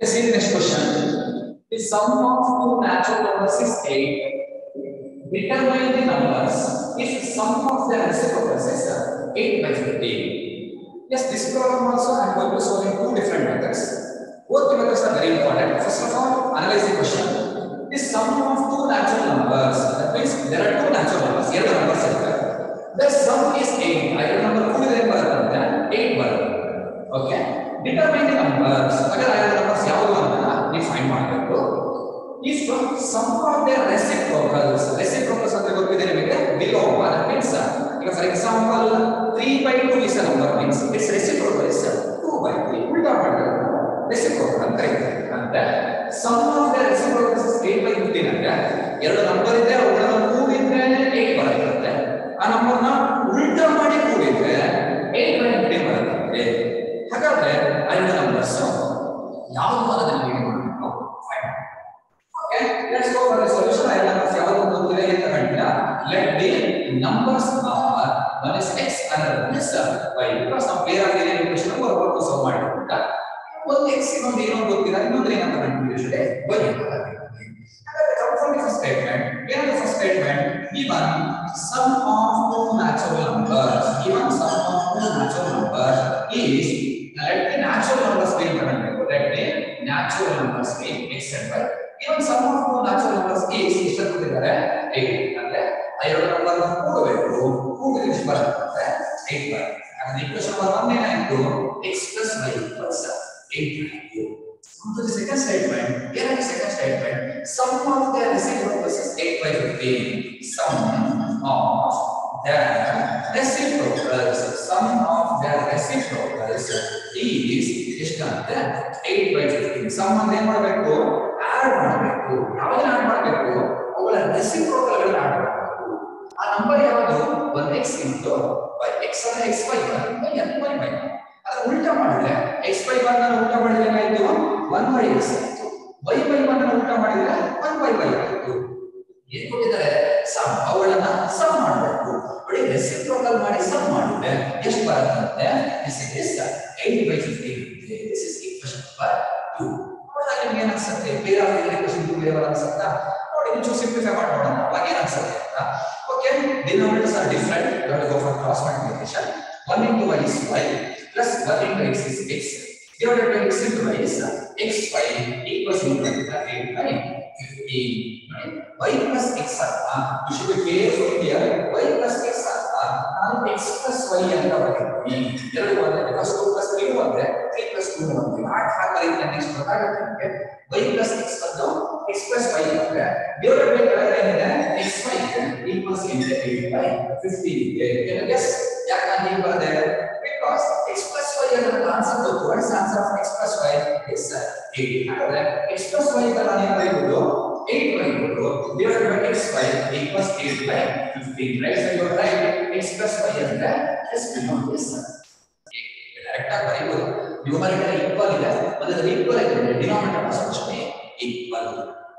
We see the next question. The sum of two natural numbers is 8. Determine the numbers if sum of the reciprocals is 8 by 15. Yes, this problem also I am going to solve in two different methods. Both the methods are very important. First of all, analyze the question. The sum of two natural numbers, that means there are two natural numbers, here the numbers are there. The sum is 8. I remember 2 is 8 8 1. Okay. Determine the numbers. Again, I ಅಲ್ಲಿ find ಮಾಡಬೇಕು. Sum of their reciprocals reciprocals ಅಂತ ಗೊತ್ತಿದೆ ನಿಮಗೆ? ವಿಲೋಮ ಅದರ means for example three by two is number means it's reciprocals two by three ಉಲ್ಟಾ ಮಾಡಿದ್ರೆ reciprocals ಅಂತ ಅಂತ. Sum of their reciprocals ಏನ್ ಬೈ ಇದ್ದೀನಂದ್ರೆ ಎರಡು ನಂಬರ್ ಇದ್ರೆ ಅವುಗಳ ಮೂರು ಇದ್ರೆ ಏಟ್ ಬರುತ್ತೆ. ಹಾಗಾದ್ರೆ come from the first statement. ಏನಂತ first statement? Given sum of two natural numbers. Given sum of two natural numbers is let the natural numbers be ತಗೊಳ್ಬೇಕು. Let the natural numbers be x and y. even sum of two natural numbers is ಎಷ್ಟು ಕೊಟ್ಟಿದ್ದಾರೆ 8 ಅಂದ್ರೆ ಆ ಎರಡು number ಕೂಡಬೇಕು ಕೂಡಿದ್ರೆ ಎಷ್ಟು ಬರುತ್ತೆ 8 ಬರುತ್ತೆ ಹಾಗಾದ್ರೆ ಇಕ್ವೇಷನ್ ನಂಬರ್ 1 ಏನಾಯ್ತು x plus y equals 8 ಆಯ್ತು Come To the second statement. Here is the second statement. Some of the reciprocals is 8 by 15. Sum of the reciprocals. Some of the reciprocals is ಎಷ್ಟು ಅಂತ 8 by 15. Sum ಅಂದ್ರೆ ಏನ್ ಮಾಡಬೇಕು add ಮಾಡಬೇಕು ಯಾವ್ದನ್ನ add ಮಾಡಬೇಕು ಅವುಗಳ ರೆಸಿಪ್ರೋಕಲ್ ಆಡ್ ಮಾಡಬೇಕು ಆ ನಂಬರ್ ಯಾವುದು ಒಂದು ಎಕ್ಸ್ ಇಂಟು ವೈ ಎಕ್ಸ್ ಅಂದ್ರೆ ಎಕ್ಸ್ ವೈ ಅಂತ ವೈ ವೈ ಅದನ್ನ ಉಲ್ಟಾ ಮಾಡಿದ್ರೆ ಎಕ್ಸ್ ವೈ ಒನ್ ಅನ್ನು ಉಲ್ಟಾ ಮಾಡಿದ್ರೆ ಏನಾಯ್ತು ಒನ್ ಬೈ ಎಕ್ಸ್ ಆಯ್ತು ವೈ ವೈ ಒನ್ ಉಲ್ಟಾ ಮಾಡಿದ್ರೆ ಒನ್ ವೈ ವೈ ಆಯ್ತು ಏನ್ ಕೊಟ್ಟಿದ್ದಾರೆ? ಸಮ್ ಅವುಗಳನ್ನ ಸಮ್ ಮಾಡಬೇಕು. ನೋಡಿ ರೆಸಿಪ್ರೋಕಲ್ ಮಾಡಿ ಸಮ್ ಮಾಡಿದ್ರೆ ಎಷ್ಟು ಬರುತ್ತಂತೆ? This is 8 by 15 this is equation number 2 ನೋಡಿದಾಗ ಬೇರೆ ಬೇರೆ ಕ್ವಶನ್ ಬೇರೆ ನೋಡಿ ನೀವು ಸಿಂಪ್ಲಿಫೈ ಮಾಡಿ ಅವಾಗ ಏನು ಅನ್ಸುತ್ತೆ ಅಂತ. Okay denominators are different you go for cross multiplication 1 into y is y plus 1 into x is x. Divided by x into y is xy equals to 8 by 15 y plus x ಅಲ್ಲ you should be careful here y plus x ಅಲ್ಲ ನಾನು x plus y ಅಂತ ಬರೀತೀನಿ ಎರಡು ಒಂದೇ because 2 plus 3 ಒಂದೇ 3 plus 2 ಒಂದೇ ಯಾಕೆ ಹಾಗೆ ಬರೀತೀನಿ ನೆಕ್ಸ್ಟ್ ಗೊತ್ತಾಗುತ್ತೆ ನಿಮಗೆ y plus x ಬಂದು x plus y ಅಂದ್ರೆ ಡಿವೈಡೆಡ್ ಬೈ ಕೆಳಗಡೆ ಏನಿದೆ xy equals into 8 by 15 ಇದೆ ಎಸ್ ಯಾಕೆ ನಾನು ಹೀಗೆ ಬರೆದೆ because x plus y ಅನ್ನೋದು ಆನ್ಸರ್ ಗೊತ್ತು what is answer of x plus y is 8 ಹಾಗಾದ್ರೆ x plus y ಗೆ ನಾನು ಏನು ಬರೀಬಹುದು 8 ಬರೀಬಹುದು divided by xy equals 8 by 15 right so you are right x plus y ಅಂದ್ರೆ s below is ಡೈರೆಕ್ಟ್ ಆಗಿ ಬರೀಬಹುದು numerical equal ಇದೆ ಮತ್ತೆ equal ಇದೆ denominator ಅಷ್ಟೇ ಈಕ್ವಲ್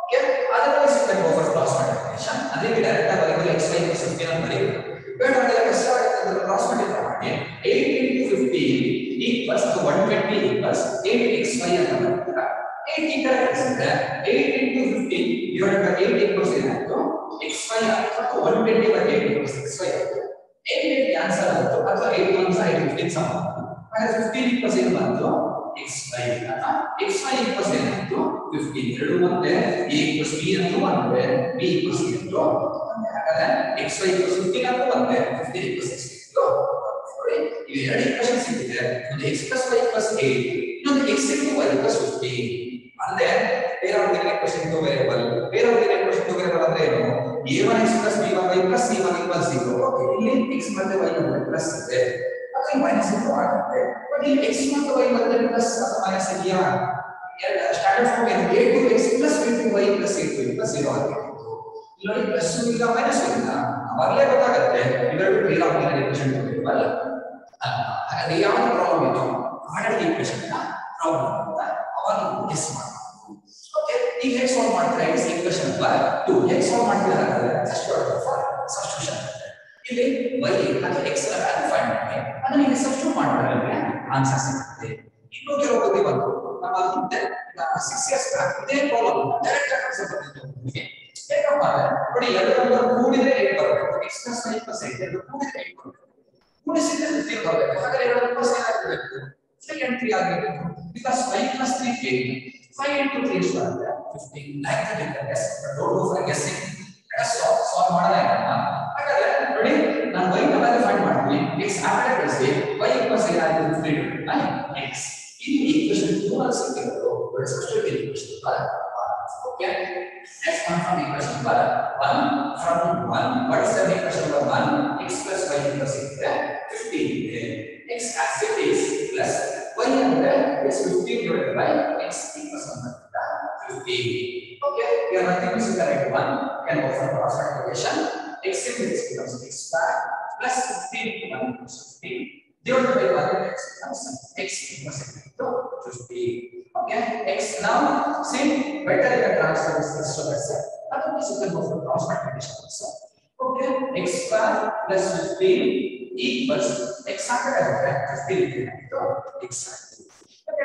ಓಕೆ ಅದರಲ್ಲಿ ಸಿಗ್ತದೆ ಓವರ್ ಕ್ರಾಸ್ ಮಲ್ಟಿಪ್ಲಿಕೇಶನ್ ಅದಕ್ಕೆ ಡೈರೆಕ್ಟ್ ಆಗಿ ಬರೀಬಹುದು x y 15 ಅಂತ ಬರೀಬಹುದು 15 ಎರಡು ಒಂದೇ a equals b ಅಂತೂ ಒಂದೇ b equals c ಅಂತೂ ಒಂದೇ ಹಾಗಾದ್ರೆ xy equals 15 ಅಂತೂ ಒಂದೇ 15 equals x ನೋಡಿ ಇವು ಎರಡು ಈಕ್ವೇಷನ್ ಸಿಕ್ಕಿದೆ ಒಂದು x plus y plus 8 ಇನ್ನೊಂದು x into y plus 15 ಅಂದ್ರೆ ಬೇರೆ ಒಂದು ಈಕ್ವೇಷನ್ into ವೇರಿಯಬಲ್ ಬೇರೆ ಒಂದು ಈಕ್ವೇಷನ್ into ವೇರಿಯಬಲ್ ಅಂದ್ರೆ ಏನು a1 x plus b1y plus c1 equals 0 okay ಇಲ್ಲಿ x ಮತ್ತೆ y ಮಧ್ಯೆ ಪ್ಲಸ್ ಇದೆ ಅಥವಾ ಮೈನಸ್ ಇಂಟು ಆಗುತ್ತೆ ಬಟ್ ಇಲ್ಲಿ x ಮತ್ತು y ಮಧ್ಯೆ ಪ್ಲಸ್ ಅಥವಾ ಮೈನಸ್ ಇದೆಯಾ ಸ್ಟ್ಯಾಂಡರ್ಡ್ ಫಾರ್ಮ್ ಏನು a to x plus b to y plus c to plus 0 ಆಗಿತ್ತು ಇಲ್ಲಿ ನೋಡಿ ಪ್ಲಸ್ ಇಲ್ಲ ಮೈನಸ್ ಇಲ್ಲ ಅವಾಗಲೇ ಗೊತ್ತಾಗುತ್ತೆ ಇವೆರಡು ಬೇರೆ ಆಗಿರೋ ಈಕ್ವೇಷನ್ ವೇರಿಯಬಲ್ ಹಾಗಾದ್ರೆ ಯಾವ ಪ್ರಾಬ್ಲಮ್ ಇದು ಆರ್ಡರ್ ಈಕ್ವೇಷನ್ ಪ್ರಾಬ್ಲಮ್ ಅಂತ ಅವಾಗ ಗೆಸ್ ಮಾಡಬೇಕು ಓಕೆ ಈಗ ಹೇಗೆ ಸಾಲ್ವ್ ಮಾಡ್ತಾರೆ ಎಕ್ಸ್ ಈಕ್ವೇಷನ್ ನಂಬರ್ 2 ಹೇಗೆ ಸಾಲ್ವ್ ಮಾಡ್ತೀರಾ ಹಾಗಾದ್ರೆ ಜಸ್ಟ್ ಫಾರ್ ಸಬ್ಸ್ಟಿಟ್ಯೂಷನ್ ಇಲ್ಲಿ y ಅಥವಾ x ನ ವ್ಯಾಲ್ಯೂ ಫೈಂಡ್ ಮಾಡಿ ಅದನ್ನ ಇಲ್ಲಿ ಸಬ್ಸ್ಟಿಟ್ಯೂಟ್ ಮಾಡಿದ್ರೆ ಆನ್ಸರ್ ಸಿಗುತ್ತೆ ಇನ್ನು ಕೆಲವು ಬುದ್ಧಿ ಬಂತು ನಮ್ಮ then ಸಿಕ್ಸ್ ಇಯರ್ಸ್ ಬ್ಯಾಕ್ ಇದೇ ಪ್ರಾಬ್ಲಮ್ ಡೈರೆಕ್ಟ್ ಆಗಿ ಆನ್ಸರ್ ಬರ್ತಿತ್ತು ನಿಮಗೆ ಏನಪ್ಪ ಅಂದ್ರೆ ನೋಡಿ ಎರಡು ನಂಬರ್ ಕೂಡಿದ್ರೆ ಏಟ್ ಬರಬೇಕು x plus y plus eight ಎರಡು ಕೂಡಿದ್ರೆ ಏಟ್ ಬರಬೇಕು ಕೂಡಿಸಿದ್ರೆ ಫಿಫ್ಟೀನ್ ಬರಬೇಕು ಹಾಗಾದ್ರೆ ಎರಡು ನಂಬರ್ಸ್ ಏನಾಗಬೇಕು ತ್ರೀ ಅಂಡ್ ತ್ರೀ ಆಗಿರಬೇಕು because five plus three eight five into three ಎಷ್ಟು ಬರುತ್ತೆ fifteen like that in guess don't go for guessing solve solve ಮಾಡೋದಾಗಲ್ಲ 1 can offer cross multiplication except this becomes x bar plus 15 becomes 15 divided by 1 x becomes x equals 2 should be okay? X now see better you can transfer this x to that. But otherwise you can go for cross multiplication also. Okay? X bar plus 15 equals x ಆಗಿದೆ 15 ಇದೆ ಅಂತ x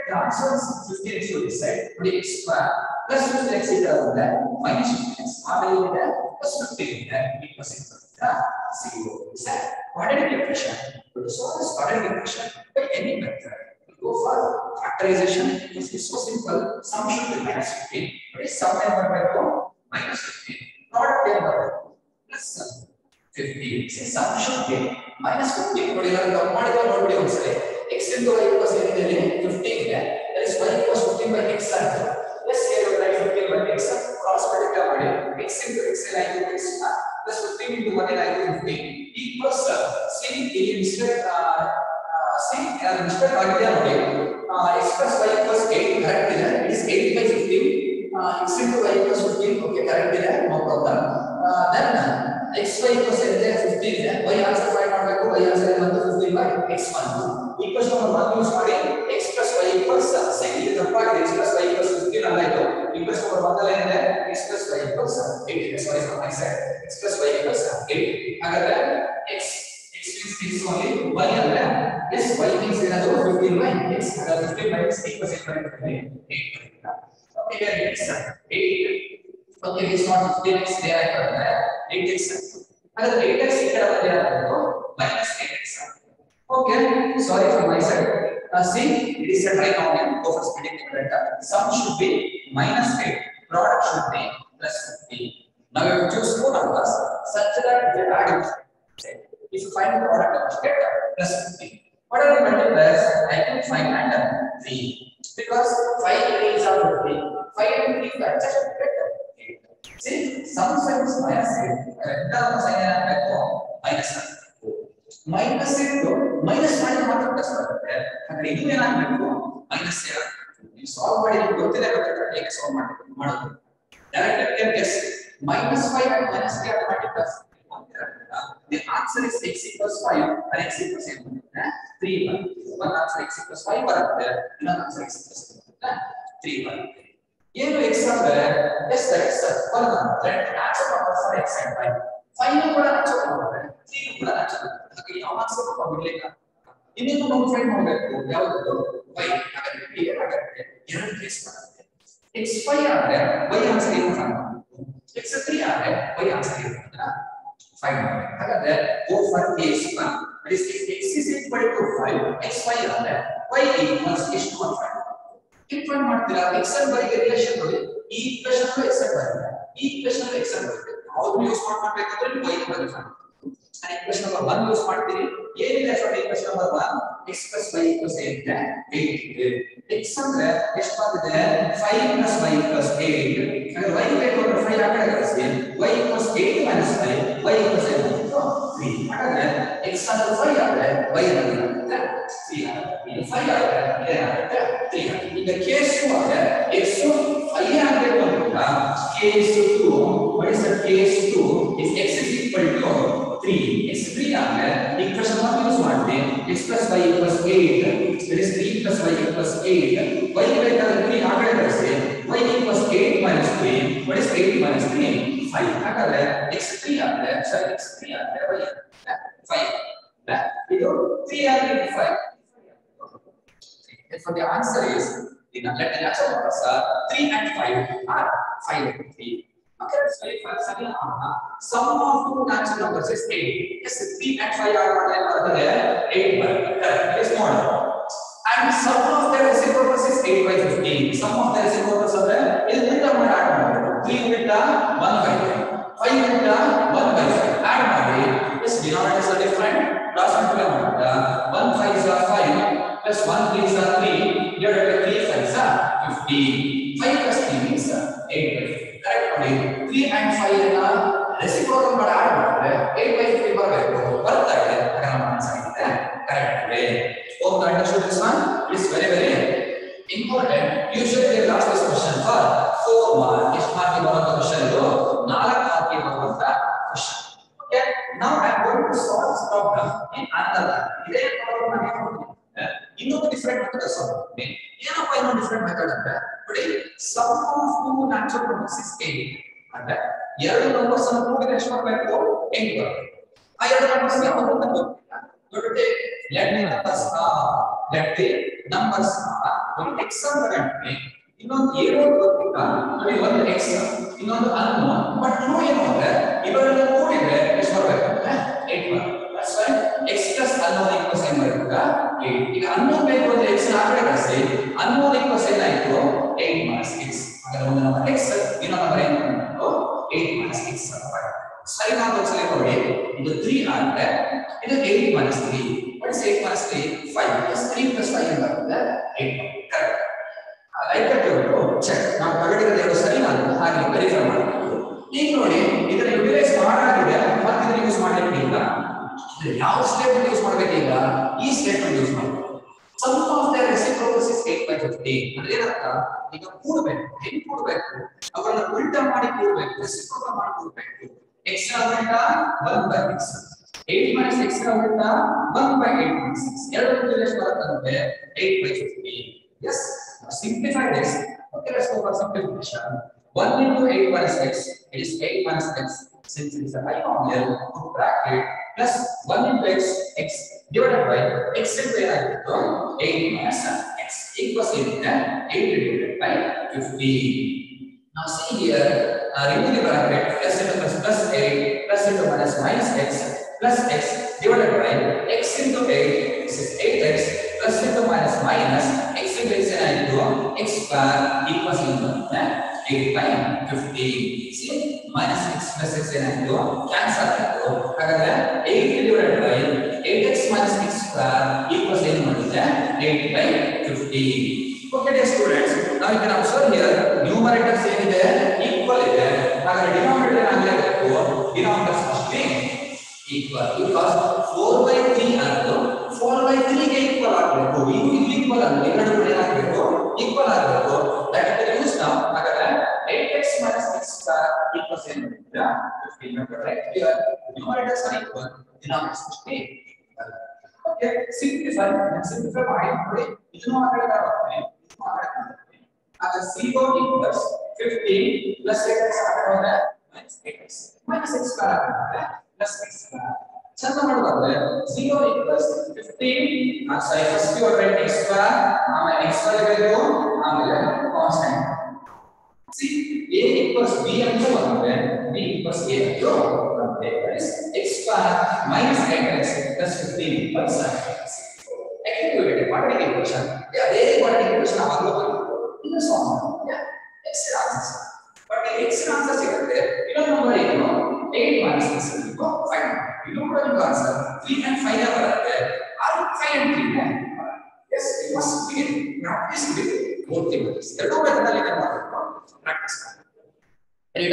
The answer is 15 to this side. What is square? Plus 2 next is the that minus 2 next. How many in that? Plus 15 that equals equal to the 0 side. Quadratic equation. To solve this quadratic equation by any method, we go for factorization. This is so simple. Sum should be minus 15. What is sum divided by 4? Minus 15. Product divided by 4. Plus 15. See, sum should be minus 15. What is the quantity of 1 x into y equals anything. 15 by x ಬಂತು equation number 1 use ಮಾಡಿ x plus y equals see ಇಲ್ಲಿ ತಪ್ಪಾಗಿದೆ x plus y equals 15 ಅಲ್ಲಾಯ್ತು equation number 1 ಅಲ್ಲಿ ಏನಿದೆ x plus y equals 8 ಇದೆ sorry from my side x plus y equals 8 ಹಾಗಾದ್ರೆ x x means x only y ಅಂದ್ರೆ yes y means ಏನದು 15 by x ಹಾಗಾದ್ರೆ 15 by x equals 8 ಬರುತ್ತೆ 8 okay here x 8 okay it's not 15x there ಆಯ್ತಂದ್ರೆ 8x ಹಾಗಾದ್ರೆ 8x ಈ ಕಡೆ ಬಂದ್ರೆ ಏನಾಗುತ್ತೆ minus 8x Okay, sorry for my side. Now see, it is a trinomial, go for splitting the data. Sum should be minus 8, product should be plus 15. Now you have choose four numbers such that the adding If you find the product of data plus 15. What are the multipliers? I can find under 3. Because 5 3 is also 3. 5 and 3 are just better. See, some signs minus 8. Correct. Now, sign and back on minus 1. Minus 8 to minus ಮಾಡಿ ಮಾತ್ರ plus ಆಗುತ್ತೆ ಹಾಗಾದ್ರೆ ನೀವು ಏನಾಗಬೇಕು minus ಏನಾಗಬೇಕು ನೀವು solve ಮಾಡಿ ನಿಮ್ಗೆ ಗೊತ್ತಿದೆ ಗೊತ್ತಿಲ್ಲ ಹೇಗೆ ಸಾಲ್ವ್ ಮಾಡಬೇಕು ಮಾಡೋದು direct I can guess minus 5 and minus 3 are multiples. The answer is x equals 5 and x equals 7. 3 1. One answer x equals 5 ಬರುತ್ತೆ ಇನ್ನೊಂದು ಆನ್ಸರ್ x equals 3 ಬರುತ್ತೆ ಏನು x ಅಂದ್ರೆ as x for the answer of x and 5 file में बड़ा अच्छा हो रहा है थ्री में बड़ा अच्छा अगर यहाँ मार्क्स को मिलेगा इन्हें तो नॉन फ्रेंड हो गए तो क्या होता है भाई अगर ये अगर ये यहाँ केस पर x5 आ रहा है वही आंसर यहाँ था x3 आ रहा है भाई आंसर यहाँ था फाइंड आउट अगर go for x1 but is x is equal to 5 x5 आ रहा है y equals x1 5 इक्वल ಮಾಡ್ತೀರಾ x and y ರಿಲೇಶನ್ ಈ equation x and y. Equation x and y. ಇದೆ ಯಾವ್ದು ಯೂಸ್ ಮಾಡ್ಬೇಕಂದ್ರೆ y ಗೆ ಬದಲು find and equation number 1 use ಮಾಡ್ತೀರಿ ಏನಿದೆ from equation number 1 x plus y equals 8 8 ಇದೆ x ಅಂದ್ರೆ ಎಷ್ಟು ಬಂದಿದೆ 5 plus y equals 8 ಅಂದ್ರೆ y ಬೇಕು ಅಂದ್ರೆ 5 ಆ ಕಡೆ ಕಳಿಸಿ y equals 8 minus 5 y equals ಏನು 3 ಹಾಗಾದ್ರೆ x ಅಂದ್ರೆ 5 ಆದ್ರೆ y ಅಂದ್ರೆ ಏನಾಗುತ್ತೆ 3 ಆಗುತ್ತೆ ಇದು 5 ಆದ್ರೆ ಏನಾಗುತ್ತೆ 3 ಆಗುತ್ತೆ ಈಗ ಕೇಸ್ 2 ಆದ್ರೆ x 5 ಆಗಬೇಕು ಅಂತ case 2 what is the case 2 if x is equal to 3 x 3 ಆದ್ರೆ equation 1 ಯೂಸ್ ಮಾಡ್ತೀವಿ x plus y equals 8 that is 3 plus y equals 8 y ಬೇಕಾದ್ರೆ 3 ಆ ಕಡೆ ಕಳಿಸಿ y equals 8 minus 3 what is 8 minus 3 5 ಹಾಗಾದ್ರೆ x 3 ಆದ್ರೆ sorry x 3 ಆದ್ರೆ y 5 ಇದು 3 ಆದ್ರೆ 5 therefore the answer is The let the natural numbers are 3 and 5 are 583. Okay, so that's very fun. Sum of two natural numbers is 8. Yes, 3 and 5 are there. 8 by is model. And sum of the reciprocals is 8 by 15. Sum of the reciprocals are there. Is with the atom number. 3 with 1 by 10. 5 with ಬರಬೇಕು 8 ಬರಬೇಕು ಆ ಎರಡು numbers ಗೆ ಒಂದು ಅಂತ ಗೊತ್ತಿಲ್ಲ ನೋಡಿ let the numbers let the numbers ಒಂದು x ಅಂತ ತಗೊಂಡ್ರೆ ಇನ್ನೊಂದು ಏನು ಗೊತ್ತಿಲ್ಲ ನೋಡಿ ಒಂದು x ಇನ್ನೊಂದು ಅನ್ನೋನ್ ಬಟ್ ಟ್ರೂ ಏನು ಅಂದ್ರೆ ಇವೆರಡನ್ನು ಕೂಡಿದ್ರೆ ಎಷ್ಟು ಬರಬೇಕು ಅಂದ್ರೆ 8 ಬರುತ್ತೆ that's why x plus unknown equals ಏನು ಬರುತ್ತೆ 8 ಈಗ unknown ಬೇಕು ಅಂದ್ರೆ x ನ ಆ ಕಡೆ ಕಳಿಸಿ unknown equals ಏನಾಯ್ತು 8 minus x ಹಾಗಾದ್ರೆ ಒಂದು ನಂಬರ್ x ಇನ್ನೊಂದು ನಂಬರ್ ಏನು ಬಂತು 8 minus x ಅಂತ ಬರುತ್ತೆ ಸರಿ ನಾವು ಒಂದ್ಸಲ ನೋಡಿ ಇದು 3 ಆದ್ರೆ ಇದು 8 minus 3 what is 8 minus 3 5 plus 3 plus 5 ಏನು ಬರುತ್ತೆ 8 ಕರೆಕ್ಟ್ ಲೈಕ್ ಇಟ್ಟು ಚೆಕ್ ನಾವು ತಗೊಂಡಿರೋದು ಎರಡು ಸರಿ ನಾನು ಹಾಗೆ ವೆರಿಫೈ ಮಾಡಬೇಕು ಈಗ ನೋಡಿ, ಇದನ್ನ ಯುಟಿಲೈಸ್ ಮಾಡಾಗಿದೆ. ಮತ್ತೆ ಇದನ್ನ ಯೂಸ್ ಮಾಡಲಿಕ್ಕೆ ಇಲ್ಲ. ಯಾವ ಸ್ಟೇಟ್ಮೆಂಟ್ ಯೂಸ್ ಮಾಡಬೇಕೀಗ ಈ ಸ್ಟೇಟ್ಮೆಂಟ್ ಯೂಸ್ ಮಾಡಬೇಕು. Sum of the reciprocals is 8 by 50 ಅಂದ್ರೆ ಏನರ್ಥ? ಈಗ ಕೂಡಬೇಕು. ಹೆಂಗ್ ಕೂಡಬೇಕು? ಅವರನ್ನ ಉಲ್ಟಾ ಮಾಡಿ ಕೂಡಬೇಕು. ರೆಸಿಪ್ರೋಕಲ್ ಮಾಡಿ ಕೂಡಬೇಕು. x ನ ಉಲ್ಟಾ 1 ಬೈ x 8 minus x ನ ಉಲ್ಟಾ 1 by 8 minus x ಎರಡು ಕೂಡಿದ್ರೆ ಎಷ್ಟು ಬರುತ್ತಂತೆ 8 by 50 yes now simplify this okay let's go for simplification 1 into 8 minus x it is 8 minus x since it is a binomial put bracket plus 1 into x x divided by x into ಏನಾಗಿತ್ತು 8 minus x equals ಏನಿದೆ 8 divided by 50 now see here uh, remove the bracket plus into plus plus 8 plus into minus minus x plus x divided by x into 8 this is 8x plus into minus minus x into x ಏನಾಯಿತು x square equals ಏನು ಬರುತ್ತೆ 8 by 50 see minus x plus x ಏನಾಯಿತು cancel ಆಯಿತು ಹಾಗಾದ್ರೆ 8 divided by 8x minus x square equals ಏನು ಬರುತ್ತೆ 8 by 50 Okay, dear students, now you can observe here equal because 4 by 3 ಅನ್ನೋದು 4 by 3 ಗೆ equal ಆಗಬೇಕು ಇದು ಇಲ್ಲಿ equal ಅಂದ್ರೆ ಎರಡು ಕಡೆ ಏನಾಗಬೇಕು equal ಆಗಬೇಕು that is the use now ಹಾಗಾದ್ರೆ 8x minus x square equals ಏನು ಬರುತ್ತೆ 15 remember right here numerators are equal denominators must be equal okay simplify simplify ಮಾಡಿ ನೋಡಿ ಇದನ್ನು ಆ ಕಡೆ ತಗೊಂಡ್ರೆ ಇದನ್ನು ಆ ಕಡೆ ತಗೊಂಡ್ರೆ ಆಗ c4 equals 15 plus 8x ಆ ಕಡೆ ಹೋದ್ರೆ minus 8x minus x plus x अच्छा तो हमें पता है 0 इक्वल्स 15 अच्छा x की और 20 का हमें x वाले पे तो हम मिला constant C a equals b हम जो बनाते हैं b इक्वल्स a जो बनाते हैं x का minus x plus 15 plus in the या x आंसर बट एक्सरसाइज से करते हैं even number 1 no don't take one answer. You go find. You don't have to answer. Three and five are there. Are five and three there? Yes, it must be. Now, this is both tables. There are no mathematical practice. And it